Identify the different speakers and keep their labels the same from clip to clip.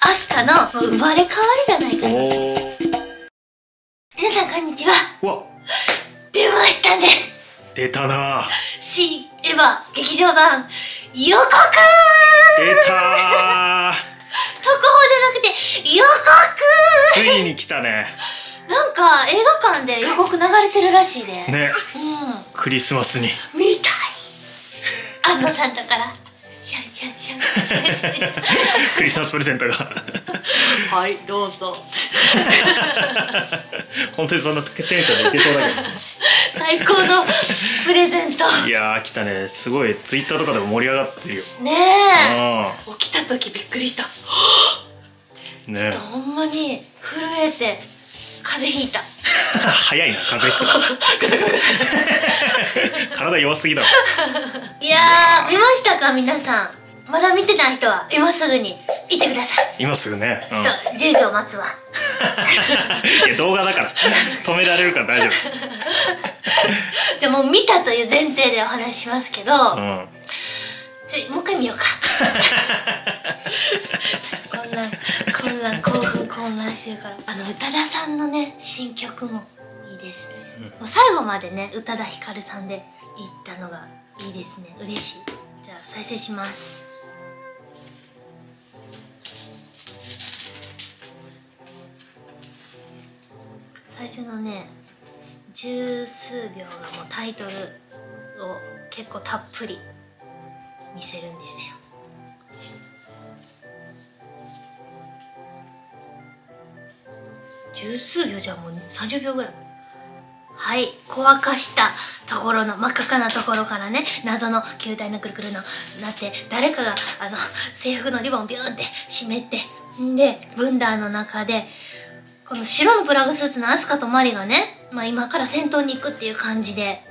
Speaker 1: アスカの生まれ変わりじゃないかな。皆さんこんにちは。
Speaker 2: うわ。
Speaker 1: 出ましたね
Speaker 2: 出たな。
Speaker 1: 新エヴァ劇場版予告。
Speaker 2: 出た。ー
Speaker 1: 特報じゃなくて予告。
Speaker 2: ついに来たね。
Speaker 1: なんか映画館で予告流れてるらしいで、
Speaker 2: ね。
Speaker 1: うん。
Speaker 2: クリスマスに。
Speaker 1: 見たい。安野さんだからシャンシャンシャンシャンシャンシャン
Speaker 2: クリスマスプレゼントが
Speaker 1: はいどうぞ
Speaker 2: 本当にそんなテンションでいけそうだけど
Speaker 1: 最高のプレゼント
Speaker 2: いやー来たねすごいツイッターとかでも盛り上がってるよ
Speaker 1: ねえ起きた時びっくりした
Speaker 2: ね
Speaker 1: ちょっとほんまに震えて風邪ひいた
Speaker 2: 早いな風邪 体弱すぎだわ
Speaker 1: いやー見ましたか皆さん。まだ見てない人は今すぐに行ってください、
Speaker 2: 今すぐね、うん、
Speaker 1: そう10秒待つわ。
Speaker 2: いや動画だから。止められるから大丈
Speaker 1: じゃあもう見たという前提でお話ししますけど、
Speaker 2: 夫うん。
Speaker 1: ちょもう一回見ようか。ちょっと混乱混乱興奮混乱してるから。あの宇多田さんのね新曲もいいです。ね、もう最後までね宇多田ヒカルさんで行ったのがいいですね。嬉しい。じゃあ再生します。最初のね十数秒がもうタイトルを結構たっぷり見せるんですよ。十数秒じゃもう30秒ぐらいはい。小明かしたところの真っ赤かなところからね謎の球体のくるくるのなって誰かがあの制服のリボンをビューンって締めてんでブンダーの中でこの白のプラグスーツのアスカとマリがね、まあ、今から戦闘に行くっていう感じで。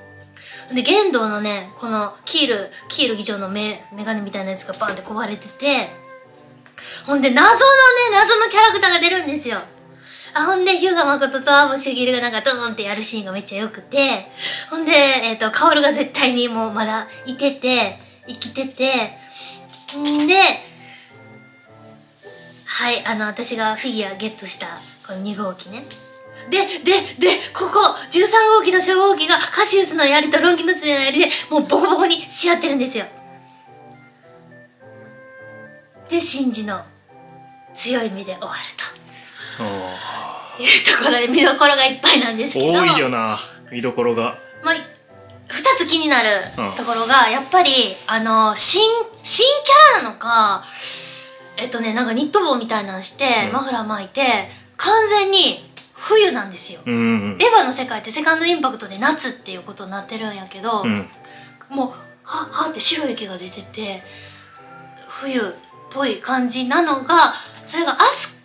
Speaker 1: で玄道のねこのキールキール議長のメメガネみたいなやつがバンって壊れてて。ほんで謎のね謎のキャラクターが出るんですよ。あほんでヒューガ誠とアボシギルがなんかドーンってやるシーンがめっちゃ良くてほんでえっ、と薫が絶対にもうまだいてて生きててんではいあの私がフィギュアゲットしたこの2号機ね。でででここ13号機と初号機がカシウスの槍とロンギヌスの槍でもうボコボコにし合ってるんですよ。でシンジの強い目で終わると。いうところで見どころがいっぱいなんですけど。
Speaker 2: 多いよな見どころが。
Speaker 1: まあ、2つ気になる
Speaker 2: うん。
Speaker 1: ところが、やっぱりあの新新キャラなのかえっとねなんかニット帽みたいなのして、
Speaker 2: うん。
Speaker 1: マフラー巻いて完全に冬なんですよ、
Speaker 2: うんうん
Speaker 1: エヴァの世界ってセカンドインパクトで夏っていうことになってるんやけど、
Speaker 2: うん。
Speaker 1: もうははって白い雪が出てて冬っぽい感じなのがそれがアス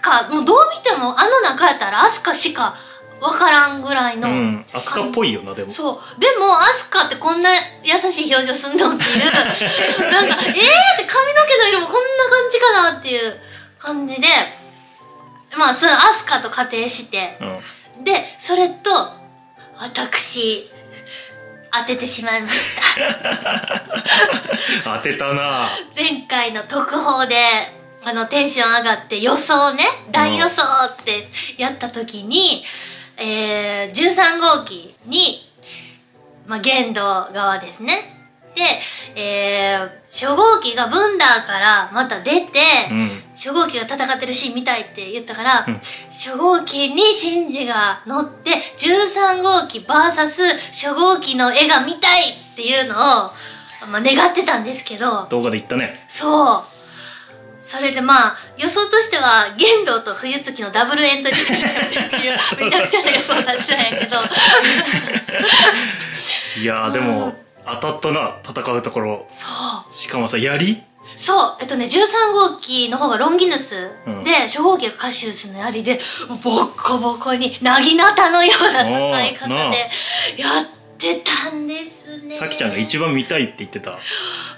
Speaker 1: カもうどう見てもあの中やったらアスカしか分からんぐらいの、
Speaker 2: うんアスカっぽいよなでも。
Speaker 1: そう。でもアスカってこんな優しい表情すんのっていう。なんかえーって髪の毛の色もこんな感じかなっていう感じで。まあそのアスカと仮定して。
Speaker 2: うん。
Speaker 1: でそれと私当ててしまいました。
Speaker 2: 当てたな。
Speaker 1: 前回の特報であのテンション上がって予想ね大予想ってやった時に、えー、13号機に、まあ、玄道側ですね。で、えー、初号機がブンダーからまた出て、
Speaker 2: うん。
Speaker 1: 初号機が戦ってるシーン見たいって言ったから、
Speaker 2: うん。
Speaker 1: 初号機にシンジが乗って13号機 VS 初号機の絵が見たいっていうのを、まあ、願ってたんですけど。
Speaker 2: 動画で言ったね。
Speaker 1: そうそれでまあ予想としては玄道と冬月のダブルエントリーしてるっていう めちゃくちゃな予想だったんやけど。
Speaker 2: いやーでも当たったな戦うところ。
Speaker 1: そう。
Speaker 2: しかもさ槍？
Speaker 1: そう。えっとね13号機の方がロンギヌス、
Speaker 2: うん。
Speaker 1: で初号機がカシウスの槍でボッコボコになぎなたのような戦い方でやってたんですね。
Speaker 2: さきちゃんが一番見たいって言ってた。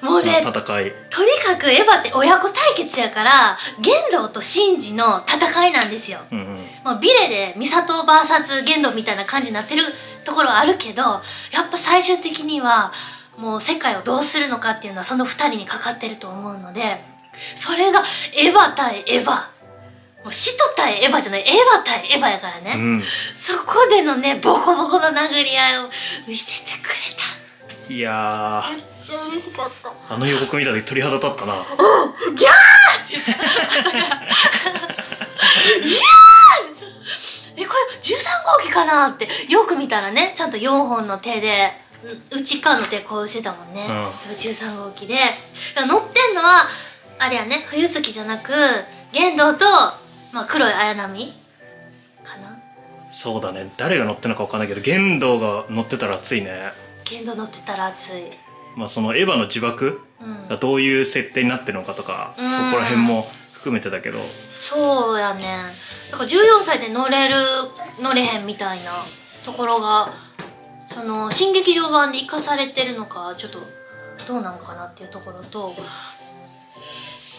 Speaker 1: もうね
Speaker 2: 戦い。
Speaker 1: とにかくエヴァって親子対決やから玄道とシンジの戦いなんですよ。
Speaker 2: うんうん。
Speaker 1: まあ、ビレでミサト VS 玄道みたいな感じになってるところはあるけどやっぱ最終的にはもう世界をどうするのかっていうのはその2人にかかってると思うのでそれがエヴァ対エヴァもう使徒対エヴァじゃないエヴァ対エヴァやからね、
Speaker 2: うん。
Speaker 1: そこでのねボコボコの殴り合いを見せてくれ
Speaker 2: いや
Speaker 1: ためっちゃ嬉しかった。
Speaker 2: ーあの予告見た時鳥肌立ったな。
Speaker 1: ギャーって言って。朝からいやーえこれ13号機かなって。よく見たらねちゃんと4本の手でう内側の手こうしてたもんね、
Speaker 2: うん。
Speaker 1: 13号機で。乗ってんのはあれやね冬月じゃなく玄道と、まあ、黒い綾波かな？
Speaker 2: そうだね。誰が乗ってるのか分かんないけど玄道が乗ってたら熱いね。
Speaker 1: 玄道乗ってたら熱い。
Speaker 2: まあそのエヴァの呪縛
Speaker 1: うん。
Speaker 2: がどういう設定になってるのかとか、
Speaker 1: うん。
Speaker 2: そこら辺も含めてだけど。
Speaker 1: そうやね。だから14歳で乗れる乗れへんみたいなところがその新劇場版で生かされてるのかちょっとどうなのかなっていうところと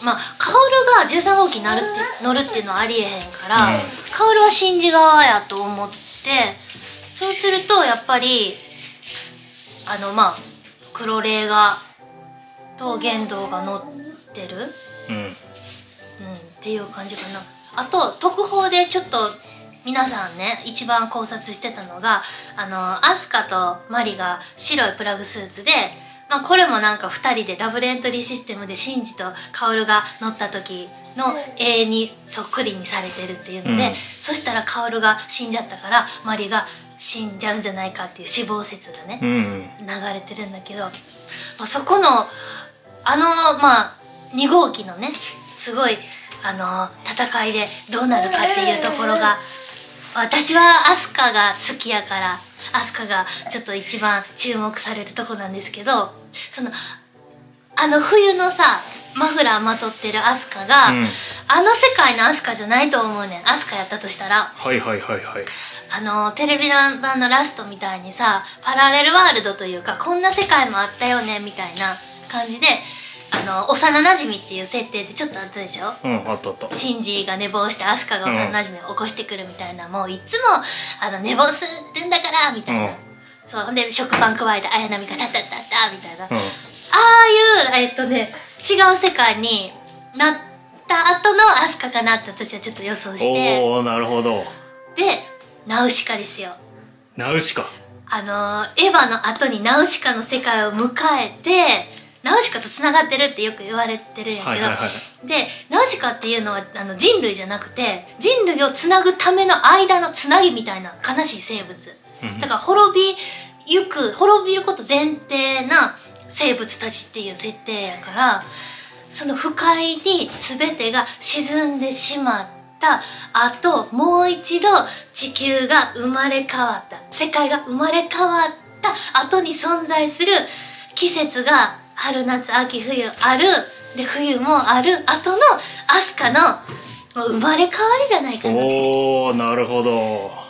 Speaker 1: まあ薫が13号機になるって乗るっていうのはありえへんから
Speaker 2: うん。
Speaker 1: 薫、は信じ側やと思ってそうするとやっぱりあのまあ黒霊がと玄道が乗ってる。
Speaker 2: うん。
Speaker 1: うん、っていう感じかな。あと特報でちょっと皆さんね一番考察してたのがあのアスカとマリが白いプラグスーツで、まあ、これもなんか2人でダブルエントリーシステムでシンジとカオルが乗った時の永遠にそっくりにされてるっていうので、
Speaker 2: うん。
Speaker 1: そしたらカオルが死んじゃったからマリが死んじゃうんじゃないかっていう死亡説がね、
Speaker 2: うん。
Speaker 1: 流れてるんだけど、まあ、そこのあのまあ2号機のねすごいあの戦いでどうなるかっていうところが私はアスカが好きやからアスカがちょっと一番注目されるとこなんですけどそのあの冬のさマフラーまとってるアスカが、
Speaker 2: うん。
Speaker 1: あの世界のアスカじゃないと思うねん。アスカやったとしたら。
Speaker 2: はいはいはいはい。
Speaker 1: あのテレビ版のラストみたいにさパラレルワールドというかこんな世界もあったよねみたいな感じであの幼なじみっていう設定でちょっとあったでしょ？
Speaker 2: うんあったあった。
Speaker 1: シンジが寝坊してアスカが幼なじみを起こしてくるみたいな、もういつもあの寝坊するんだからみたいな、
Speaker 2: うん。
Speaker 1: そうで食パン加えて綾波がタッタッタッタみたいな、
Speaker 2: うん。
Speaker 1: ああいうえっとね違う世界になった後のアスカかなって私はちょっと予想して。
Speaker 2: おおなるほど。
Speaker 1: でナウシカですよ。
Speaker 2: ナウシカ？
Speaker 1: あのーエヴァの後にナウシカの世界を迎えてナウシカとつながってるってよく言われてるんやけど、
Speaker 2: はいはいはい。
Speaker 1: でナウシカっていうのはあの人類じゃなくて人類をつなぐための間のつなぎみたいな悲しい生物。
Speaker 2: うん。
Speaker 1: だから滅びゆく滅びること前提な生物たちっていう設定やからその不快に全てが沈んでしまった後もう一度地球が生まれ変わった。世界が生まれ変わった後に存在する季節が春夏秋冬ある。で冬もある後のアスカのもう生まれ変わりじゃないかな。と
Speaker 2: おおなるほど。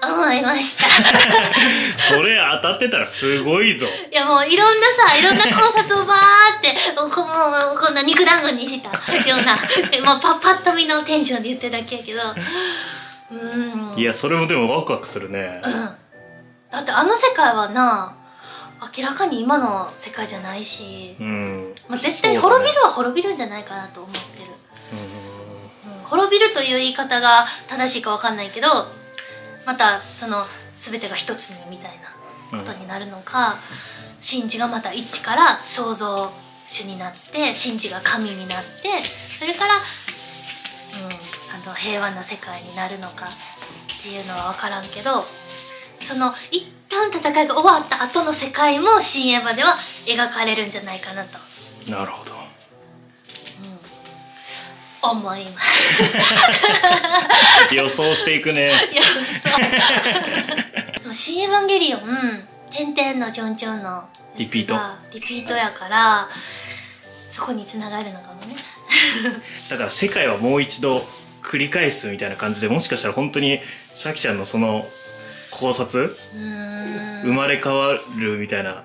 Speaker 1: 思いました。
Speaker 2: それ当たってたらすごいぞ。
Speaker 1: いやもういろんなさいろんな考察をバーってこもうこんな肉団子にしたようなでもうパパッと見のテンションで言ってるだけやけど。うーん。
Speaker 2: いやそれもでもワクワクするね。
Speaker 1: うん。だってあの世界はな明らかに今の世界じゃないし、
Speaker 2: うん。
Speaker 1: まあ、絶対滅びるは滅びるんじゃないかなと思ってる、うん。滅びるという言い方が正しいかわかんないけどまたその全てが一つにみたいなことになるのか、神事がまた一から創造主になって神事が神になってそれから、うん、あの平和な世界になるのかっていうのは分からんけどその一旦戦いが終わった後の世界も「新エヴァ」では描かれるんじゃないかなと。
Speaker 2: なるほど。
Speaker 1: 思います。
Speaker 2: 予想していくね。
Speaker 1: いやそう新エヴァンゲリオン「てんてんのちょんちょん」の
Speaker 2: リピート。
Speaker 1: リピートやからそこに繋がるのかもね。
Speaker 2: だから世界はもう一度繰り返すみたいな感じでもしかしたら本当にさきちゃんのその考察？生まれ変わるみたいな。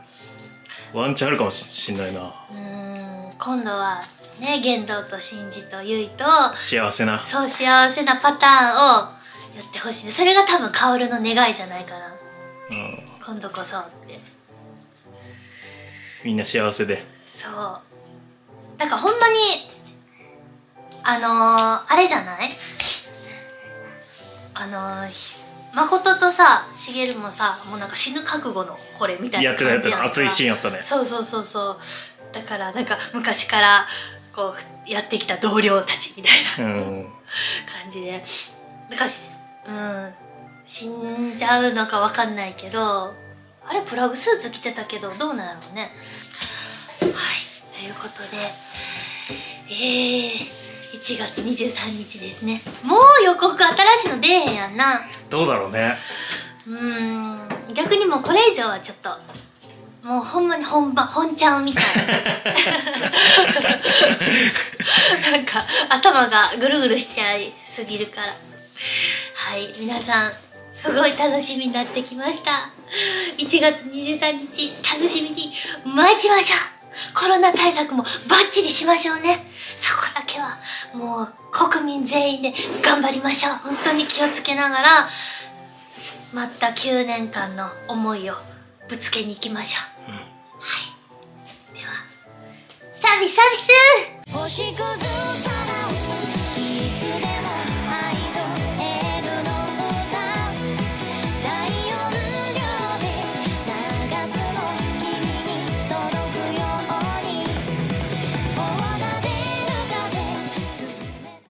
Speaker 2: ワンチャンあるかもししんないな。
Speaker 1: 今度はね玄道と真治と結衣と
Speaker 2: 幸せな。
Speaker 1: そう幸せなパターンをやってほしいね。それが多分薫の願いじゃないかな
Speaker 2: うん。
Speaker 1: 今度こそって。
Speaker 2: みんな幸せで。
Speaker 1: そう。だからほんまにあのー、あれじゃない？あのー、ひ誠とさ茂もさもうなんか死ぬ覚悟のこれみたいな
Speaker 2: やってたや熱いシーンやったね。
Speaker 1: そうそうそうそう。だからなんか昔からこうやってきた同僚たちみたいな
Speaker 2: うん。
Speaker 1: 感じで。なんかしうん死んじゃうのかわかんないけどあれプラグスーツ着てたけどどうなんやろうね。はい。ということでえー、1月23日ですね。もう予告新しいの出えへんやんな
Speaker 2: どうだろうね。
Speaker 1: うーん逆にもうこれ以上はちょっともうほんまに本番本ちゃんみたいな。んか頭がぐるぐるしちゃいすぎるから。はい皆さんすごい楽しみになってきました。1月23日楽しみに待ちましょう。コロナ対策もバッチリしましょうねそこだけはもう国民全員で頑張りましょう。本当に気をつけながらまた9年間の思いをぶつけに行きましょう、はい。ではサビサビス。
Speaker 3: 星屑さ